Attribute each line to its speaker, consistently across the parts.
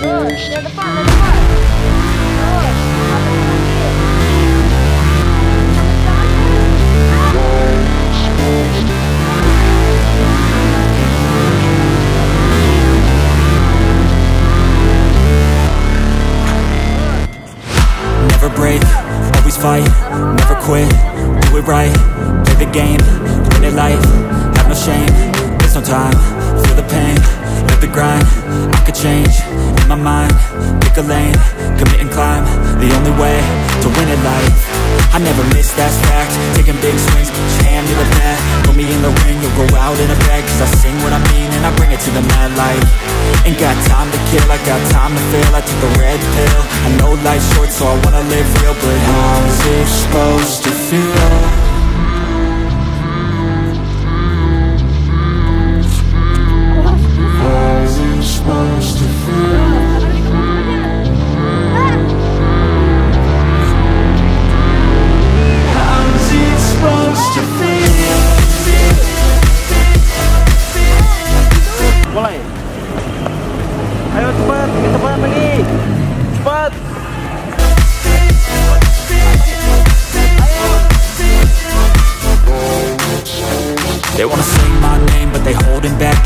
Speaker 1: Never break, always fight, never quit, do it right, play the game, win it life, have no shame, there's no time, feel the pain, live the grind, I could change, my mind, pick a lane, commit and climb, the only way to win it life, I never miss, that's fact, taking big swings, put your hand to the bat, put me in the ring, you'll go out in a bag, cause I sing what I mean and I bring it to the mad light, ain't got time to kill, I got time to feel, I took the red pill, I know life's short so I wanna live real, but how's it supposed to feel?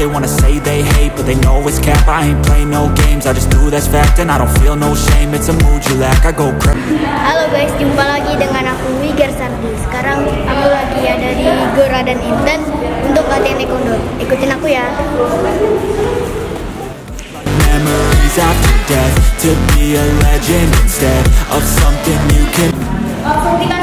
Speaker 1: They wanna say they hate, but they know it's cap I ain't play no games, I just do that's fact And I don't feel no shame, it's a mood you lack I go crazy
Speaker 2: Halo guys, jumpa lagi dengan aku Wigar Sardi. Sekarang aku lagi ada di Gora dan Inten untuk latihan taekwondo. Ikutin aku ya.
Speaker 1: Memories after death To be a legend instead Of something you can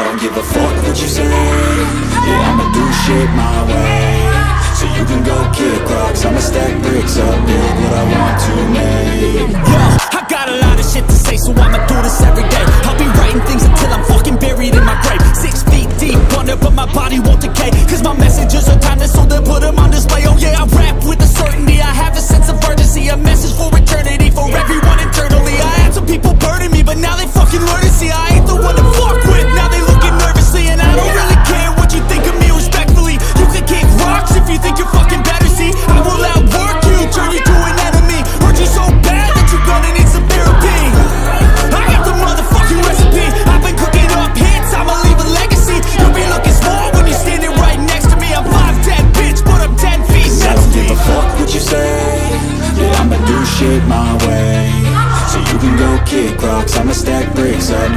Speaker 1: I don't give a fuck what you say. Yeah, I'ma do shit my way. So you can go kick rocks I'ma stack bricks up, build what I want to make.
Speaker 3: Yo, I got a lot of shit to say So I'ma do this every day. I'll be writing things until I'm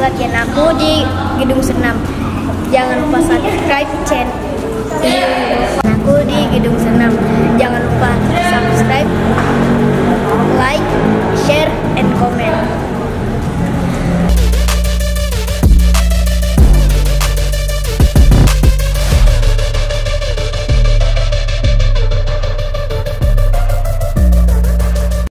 Speaker 2: latihan aku di gedung senam. Jangan lupa subscribe channel aku di gedung senam.